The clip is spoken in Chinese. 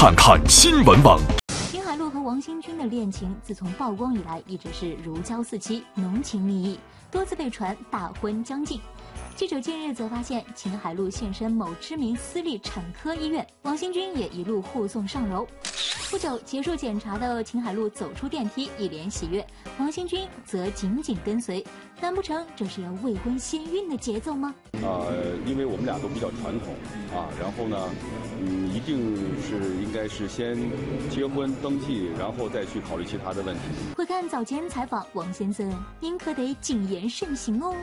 看看新闻网。秦海璐和王新军的恋情自从曝光以来，一直是如胶似漆、浓情蜜意，多次被传大婚将近。记者近日则发现，秦海璐现身某知名私立产科医院，王新军也一路护送上楼。不久结束检查的秦海璐走出电梯，一脸喜悦，王新军则紧紧跟随。难不成这是要未婚先孕的节奏吗？呃，因为我们俩都比较传统啊，然后呢，嗯，一定是应该是先结婚登记，然后再去考虑其他的问题。会看早前采访王先生，您可得谨言慎行哦。